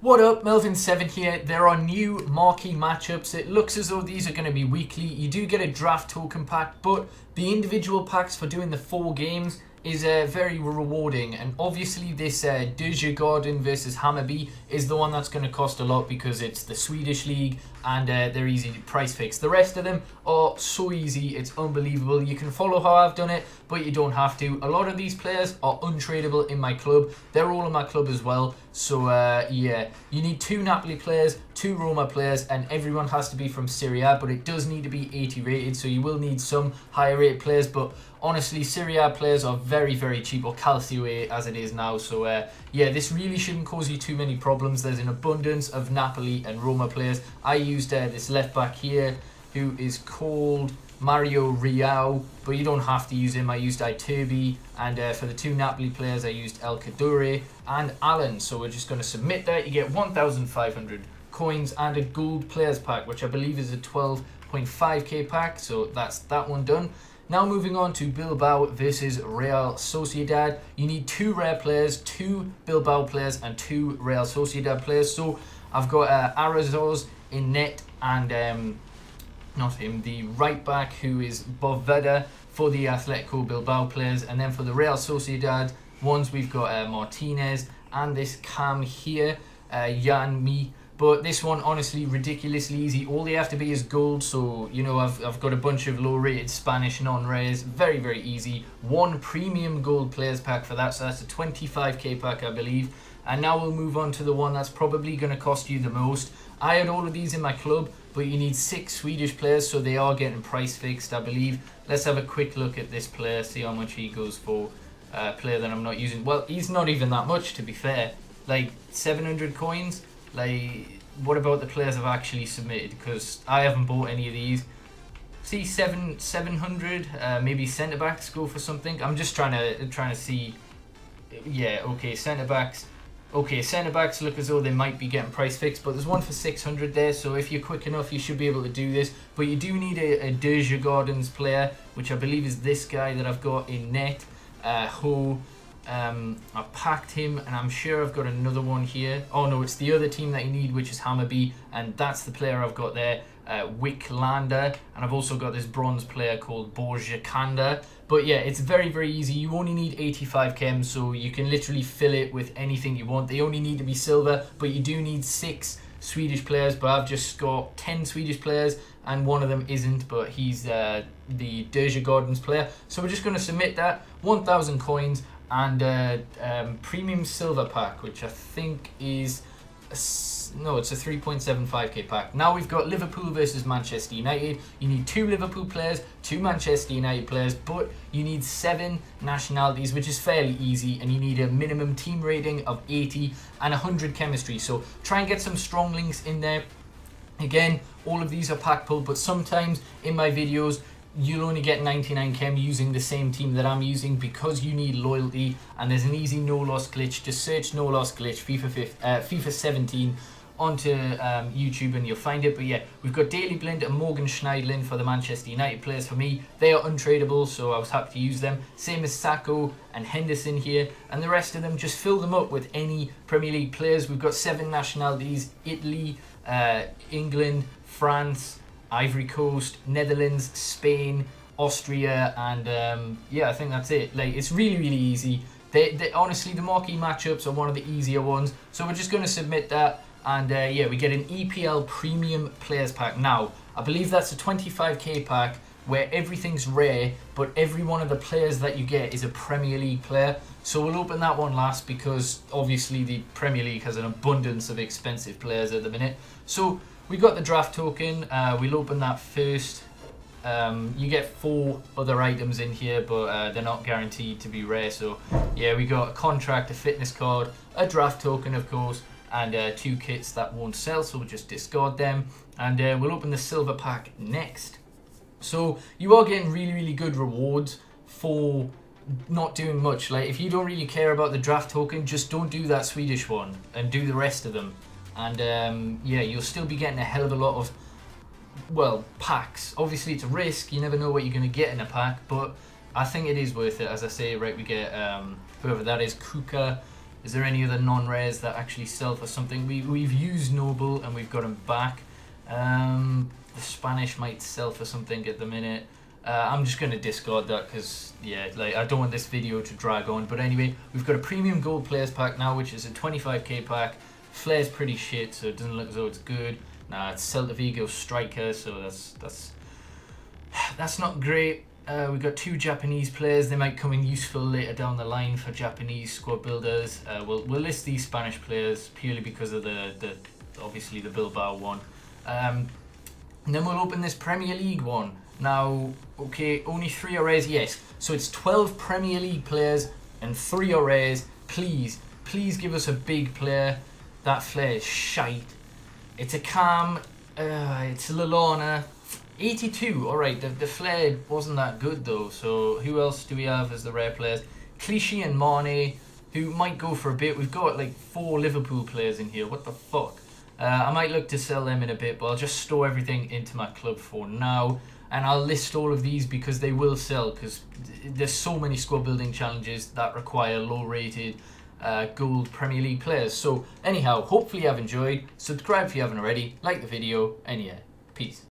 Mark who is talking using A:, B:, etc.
A: What up, Melvin7 here. There are new marquee matchups. It looks as though these are going to be weekly. You do get a draft token pack, but the individual packs for doing the four games is uh, very rewarding. And obviously, this uh, versus Hammarby is the one that's going to cost a lot because it's the Swedish league and uh, they're easy to price fix. The rest of them are so easy, it's unbelievable. You can follow how I've done it, but you don't have to. A lot of these players are untradeable in my club. They're all in my club as well. So uh, yeah, you need two Napoli players, two Roma players, and everyone has to be from Serie A, but it does need to be 80 rated, so you will need some higher rated players, but honestly, Serie A players are very, very very cheap, or Calcio A as it is now, so uh, yeah, this really shouldn't cause you too many problems. There's an abundance of Napoli and Roma players. I used uh, this left back here, who is called Mario Rui, but you don't have to use him. I used Iturbe, and uh, for the two Napoli players, I used El Kaddouri and Allan. So we're just going to submit that. You get 1,500 coins and a gold players pack, which I believe is a 12.5k pack. So that's that one done. Now moving on to Bilbao versus Real Sociedad. You need two rare players, two Bilbao players, and two Real Sociedad players. So I've got uh, Iraizoz in net and um, not him, the right back who is Boveda for the Atletico Bilbao players. And then for the Real Sociedad ones, we've got uh, Martinez and this Cam here, uh, Juanmi. But this one, honestly, ridiculously easy. All they have to be is gold. So, you know, I've, I've got a bunch of low-rated Spanish non-rares. Very, very easy. One premium gold players pack for that. So that's a 25k pack, I believe. And now we'll move on to the one that's probably going to cost you the most. I had all of these in my club, but you need six Swedish players, so they are getting price fixed, I believe. Let's have a quick look at this player, see how much he goes for. Uh, player that I'm not using. Well, he's not even that much, to be fair. Like, 700 coins? Like, what about the players I've actually submitted? Because I haven't bought any of these. See, seven, 700, uh, maybe centre backs go for something. I'm just trying to trying to see. Yeah, okay, centre backs. Okay, centre backs look as though they might be getting price fixed, but there's one for 600 there, so if you're quick enough, you should be able to do this. But you do need a, a Djurgårdens player, which I believe is this guy that I've got in net, uh, Ho. Um, I packed him, and I'm sure I've got another one here. Oh no, it's the other team that you need, which is Hammarby, and that's the player I've got there, uh, Wicklander, and I've also got this bronze player called Borja Kanda. But yeah, it's very, very easy. You only need 85 chem, so you can literally fill it with anything you want. They only need to be silver, but you do need six Swedish players, but I've just got 10 Swedish players, and one of them isn't, but he's uh, the Djurgårdens player. So we're just going to submit that, 1,000 coins, and uh, um, premium silver pack, which I think is a, no, it's a 3.75k pack. Now we've got Liverpool versus Manchester United. You need two Liverpool players, two Manchester United players, but you need seven nationalities, which is fairly easy, and you need a minimum team rating of 80 and 100 chemistry. So try and get some strong links in there. Again, all of these are pack pulled, but sometimes in my videos, you'll only get 99 chem using the same team that I'm using because you need loyalty and there's an easy no loss glitch. Just search no loss glitch FIFA 5, uh, FIFA 17 onto um, YouTube and you'll find it. But yeah we've got Daley Blind and Morgan Schneiderlin for the Manchester United players. For me they are untradeable so I was happy to use them. Same as Sakho and Henderson here. And the rest of them just fill them up with any Premier League players. We've got seven nationalities Italy uh, England France Ivory Coast, Netherlands, Spain, Austria, and um, yeah, I think that's it. Like it's really, really easy. They, they, honestly, the marquee matchups are one of the easier ones. So we're just going to submit that, and uh, yeah, we get an EPL Premium Players Pack. Now, I believe that's a 25k pack where everything's rare, but every one of the players that you get is a Premier League player. So we'll open that one last because obviously the Premier League has an abundance of expensive players at the minute. So we got the draft token. Uh, we'll open that first. Um, you get four other items in here, but uh, they're not guaranteed to be rare. So, yeah, we got a contract, a fitness card, a draft token, of course, and uh, two kits that won't sell, so we'll just discard them. And uh, we'll open the silver pack next. So, you are getting really, really good rewards for not doing much. Like, if you don't really care about the draft token, just don't do that Swedish one and do the rest of them and um, yeah, you'll still be getting a hell of a lot of well packs. Obviously, it's a risk. You never know what you're going to get in a pack, but I think it is worth it. As I say, right, we get um, whoever that is, Kuka, Is there any other non-rares that actually sell for something? We, we've used Noble and we've got him back. Um, the Spanish might sell for something at the minute. Uh, I'm just going to discard that because, yeah, like I don't want this video to drag on. But anyway, we've got a premium gold players pack now, which is a 25k pack. Flare's pretty shit, so it doesn't look as though it's good. Nah, it's Celta Vigo striker, so that's that's that's not great. Uh, we've got two Japanese players. They might come in useful later down the line for Japanese squad builders. Uh, we'll, we'll list these Spanish players purely because of the, the obviously the Bilbao one. Um, then we'll open this Premier League one. Now, okay, only three rares, yes. So it's 12 Premier League players and three rares. Please, please give us a big player. That Flare is shite. It's a Calm, uh, it's a Lallana. 82, alright, the, the Flare wasn't that good though. So who else do we have as the rare players? Clichy and Mane, who might go for a bit. We've got like four Liverpool players in here. What the fuck? Uh, I might look to sell them in a bit, but I'll just store everything into my club for now. And I'll list all of these because they will sell, because there's so many squad building challenges that require low rated uh, gold Premier League players. So anyhow, hopefully you have enjoyed. Subscribe if you haven't already, like the video, and yeah, peace.